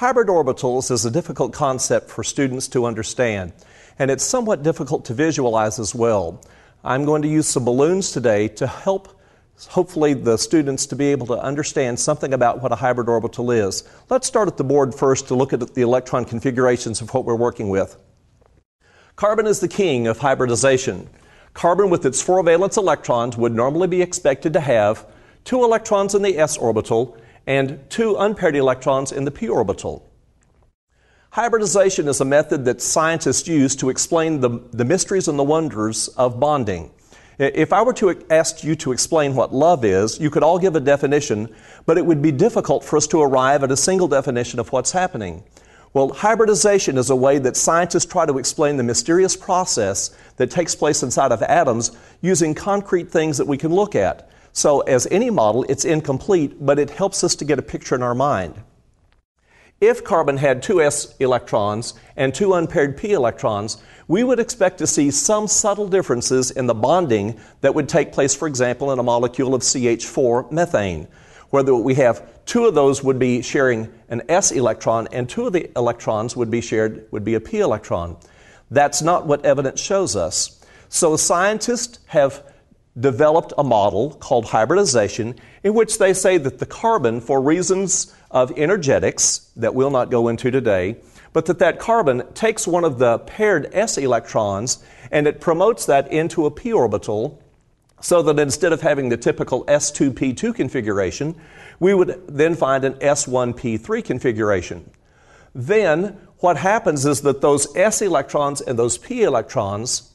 Hybrid orbitals is a difficult concept for students to understand, and it's somewhat difficult to visualize as well. I'm going to use some balloons today to help hopefully the students to be able to understand something about what a hybrid orbital is. Let's start at the board first to look at the electron configurations of what we're working with. Carbon is the king of hybridization. Carbon with its four valence electrons would normally be expected to have two electrons in the s orbital and two unpaired electrons in the p orbital. Hybridization is a method that scientists use to explain the, the mysteries and the wonders of bonding. If I were to ask you to explain what love is, you could all give a definition, but it would be difficult for us to arrive at a single definition of what's happening. Well, hybridization is a way that scientists try to explain the mysterious process that takes place inside of atoms using concrete things that we can look at. So, as any model, it's incomplete, but it helps us to get a picture in our mind. If carbon had two s electrons and two unpaired p electrons, we would expect to see some subtle differences in the bonding that would take place, for example, in a molecule of CH4 methane, where we have two of those would be sharing an s electron and two of the electrons would be shared would be a p electron. That's not what evidence shows us. So scientists have developed a model called hybridization in which they say that the carbon, for reasons of energetics that we'll not go into today, but that that carbon takes one of the paired s electrons and it promotes that into a p orbital so that instead of having the typical s2p2 configuration, we would then find an s1p3 configuration. Then what happens is that those s electrons and those p electrons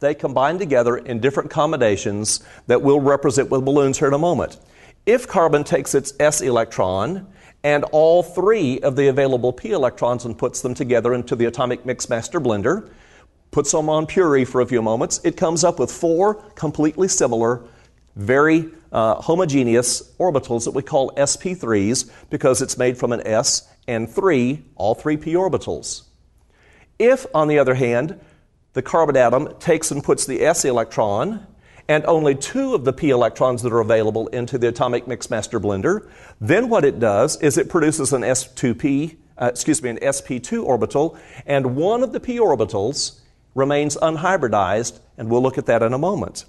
they combine together in different combinations that we'll represent with balloons here in a moment. If carbon takes its s electron and all three of the available p electrons and puts them together into the atomic mix master blender, puts them on puree for a few moments, it comes up with four completely similar, very uh, homogeneous orbitals that we call sp3s because it's made from an s and three, all three p orbitals. If, on the other hand, the carbon atom takes and puts the s electron and only two of the p electrons that are available into the atomic mix master blender. Then what it does is it produces an s2p, uh, excuse me, an sp2 orbital, and one of the p orbitals remains unhybridized, and we'll look at that in a moment.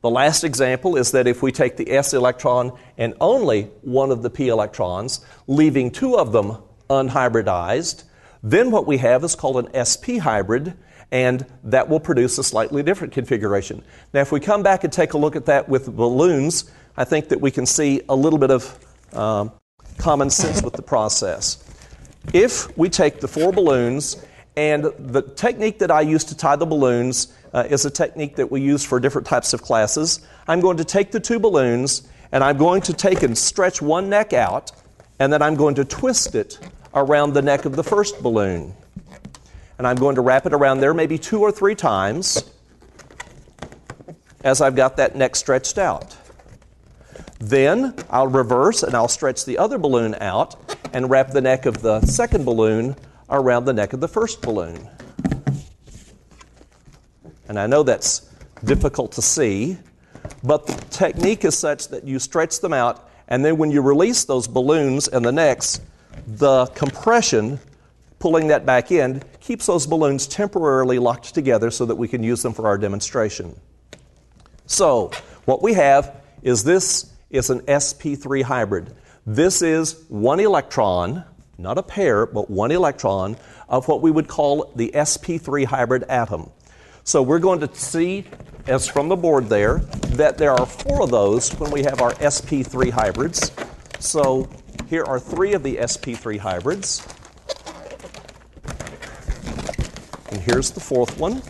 The last example is that if we take the s electron and only one of the p electrons, leaving two of them unhybridized, then what we have is called an sp hybrid, and that will produce a slightly different configuration. Now, if we come back and take a look at that with balloons, I think that we can see a little bit of um, common sense with the process. If we take the four balloons, and the technique that I use to tie the balloons uh, is a technique that we use for different types of classes. I'm going to take the two balloons, and I'm going to take and stretch one neck out, and then I'm going to twist it around the neck of the first balloon and I'm going to wrap it around there maybe two or three times as I've got that neck stretched out. Then I'll reverse and I'll stretch the other balloon out and wrap the neck of the second balloon around the neck of the first balloon. And I know that's difficult to see, but the technique is such that you stretch them out, and then when you release those balloons and the necks, the compression pulling that back in keeps those balloons temporarily locked together so that we can use them for our demonstration. So, what we have is this is an sp3 hybrid. This is one electron, not a pair, but one electron of what we would call the sp3 hybrid atom. So, we're going to see, as from the board there, that there are four of those when we have our sp3 hybrids. So, here are three of the sp3 hybrids. And here's the fourth one.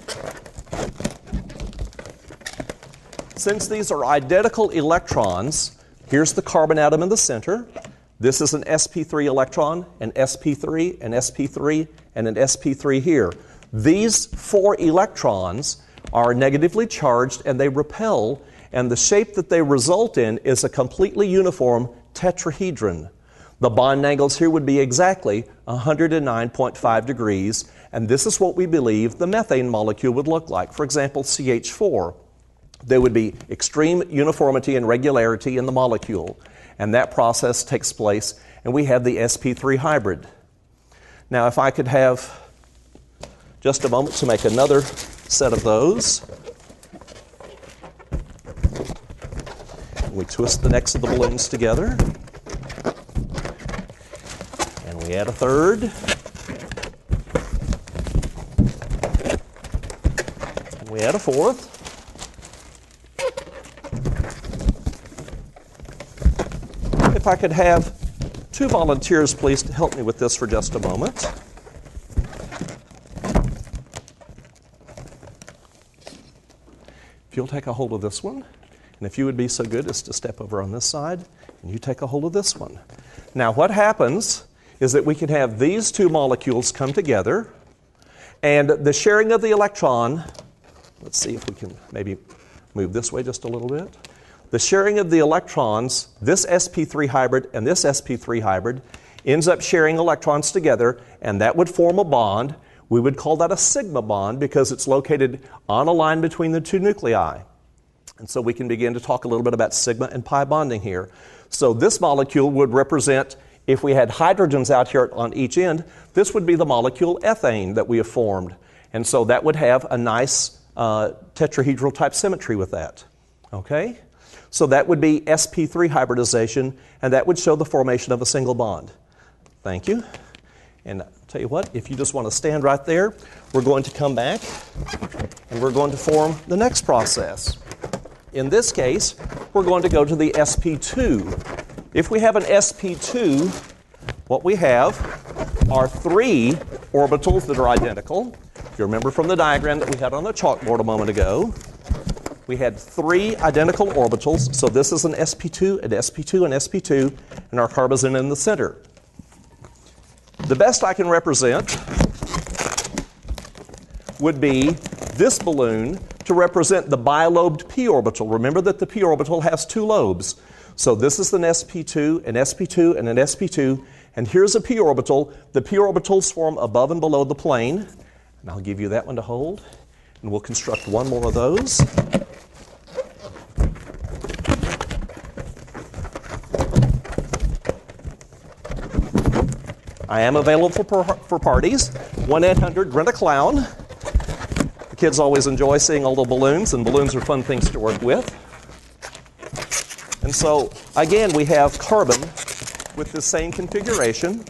Since these are identical electrons, here's the carbon atom in the center. This is an sp3 electron, an sp3, an sp3, and an sp3 here. These four electrons are negatively charged and they repel, and the shape that they result in is a completely uniform tetrahedron. The bond angles here would be exactly 109.5 degrees, and this is what we believe the methane molecule would look like. For example, CH4. There would be extreme uniformity and regularity in the molecule. and that process takes place, and we have the sp3 hybrid. Now, if I could have just a moment to make another set of those. We twist the necks of the balloons together. We add a third. And we add a fourth. If I could have two volunteers, please, to help me with this for just a moment. If you'll take a hold of this one, and if you would be so good as to step over on this side, and you take a hold of this one. Now, what happens is that we can have these two molecules come together, and the sharing of the electron, let's see if we can maybe move this way just a little bit. The sharing of the electrons, this sp3 hybrid and this sp3 hybrid, ends up sharing electrons together, and that would form a bond. We would call that a sigma bond because it's located on a line between the two nuclei. And so we can begin to talk a little bit about sigma and pi bonding here. So this molecule would represent, if we had hydrogens out here on each end, this would be the molecule ethane that we have formed. And so that would have a nice uh, tetrahedral type symmetry with that. Okay? So that would be sp3 hybridization, and that would show the formation of a single bond. Thank you. And I'll tell you what, if you just want to stand right there, we're going to come back and we're going to form the next process. In this case, we're going to go to the sp2. If we have an sp2, what we have are three orbitals that are identical. If you remember from the diagram that we had on the chalkboard a moment ago, we had three identical orbitals. So this is an sp2, an sp2, an sp2, and our carbon in the center. The best I can represent would be this balloon to represent the bilobed p orbital. Remember that the p orbital has two lobes. So this is an sp2, an sp2, and an sp2. And here's a p orbital. The p orbitals form above and below the plane. And I'll give you that one to hold. And we'll construct one more of those. I am available for, for parties. 1 800 Rent a Clown. The kids always enjoy seeing all the balloons, and balloons are fun things to work with. And so, again, we have carbon with the same configuration.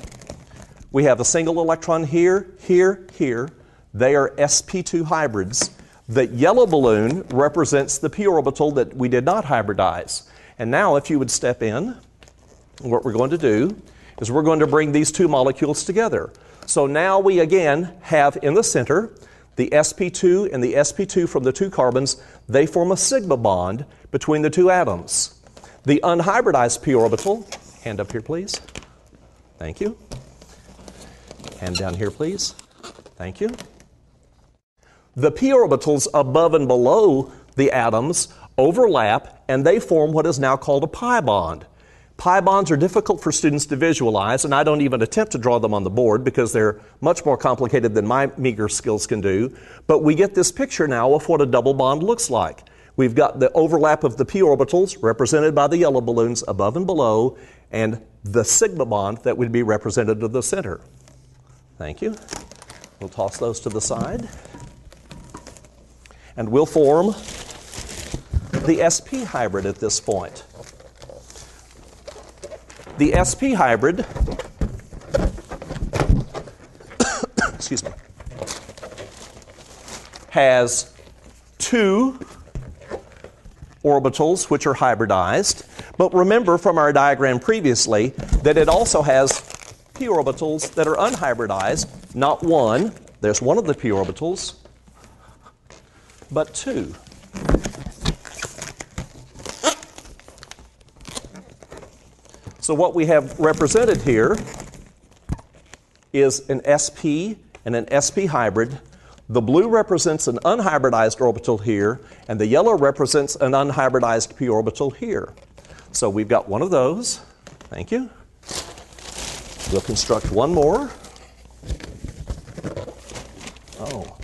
We have a single electron here, here, here. They are sp2 hybrids. The yellow balloon represents the p orbital that we did not hybridize. And now, if you would step in, what we're going to do is we're going to bring these two molecules together. So now we again have in the center the sp2 and the sp2 from the two carbons, they form a sigma bond between the two atoms. The unhybridized p orbital, hand up here please. Thank you. Hand down here please. Thank you. The p orbitals above and below the atoms overlap and they form what is now called a pi bond. Pi bonds are difficult for students to visualize, and I don't even attempt to draw them on the board because they're much more complicated than my meager skills can do. But we get this picture now of what a double bond looks like. We've got the overlap of the p orbitals represented by the yellow balloons above and below, and the sigma bond that would be represented to the center. Thank you. We'll toss those to the side. And we'll form the sp hybrid at this point. The sp hybrid, excuse me, has two orbitals which are hybridized. But remember from our diagram previously that it also has p orbitals that are unhybridized, not one, there's one of the p orbitals, but two. So, what we have represented here is an sp and an sp hybrid. The blue represents an unhybridized orbital here, and the yellow represents an unhybridized p orbital here. So, we've got one of those. Thank you. We'll construct one more. Oh,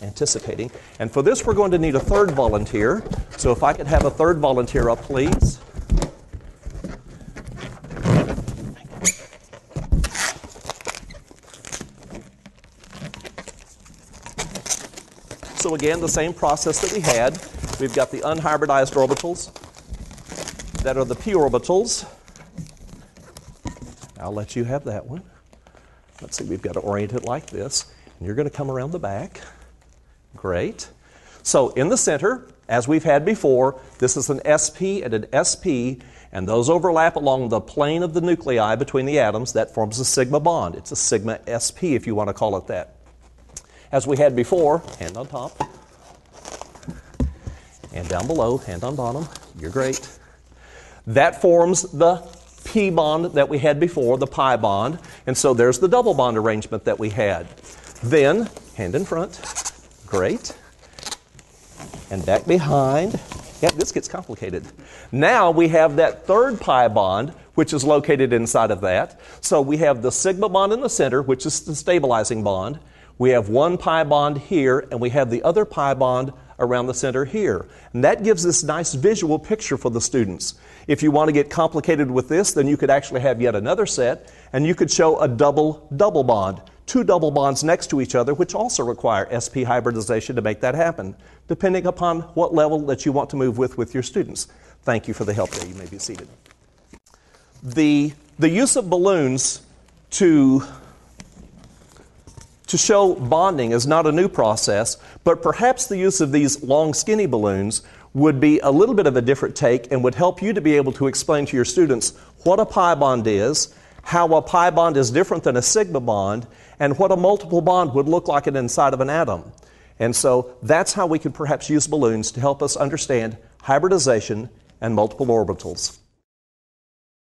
anticipating. And for this, we're going to need a third volunteer. So, if I could have a third volunteer up, please. So, again, the same process that we had. We've got the unhybridized orbitals that are the p orbitals. I'll let you have that one. Let's see, we've got to orient it like this. And you're going to come around the back. Great. So, in the center, as we've had before, this is an sp and an sp, and those overlap along the plane of the nuclei between the atoms. That forms a sigma bond. It's a sigma sp, if you want to call it that. As we had before, hand on top, and down below, hand on bottom. You're great. That forms the P bond that we had before, the pi bond. And so there's the double bond arrangement that we had. Then, hand in front. Great. And back behind. Yeah, this gets complicated. Now we have that third pi bond, which is located inside of that. So we have the sigma bond in the center, which is the stabilizing bond. We have one pi bond here, and we have the other pi bond around the center here. And that gives this nice visual picture for the students. If you want to get complicated with this, then you could actually have yet another set, and you could show a double double bond, two double bonds next to each other, which also require SP hybridization to make that happen, depending upon what level that you want to move with with your students. Thank you for the help there. You may be seated. The, the use of balloons to to show bonding is not a new process, but perhaps the use of these long, skinny balloons would be a little bit of a different take and would help you to be able to explain to your students what a pi bond is, how a pi bond is different than a sigma bond, and what a multiple bond would look like inside of an atom. And so that's how we could perhaps use balloons to help us understand hybridization and multiple orbitals.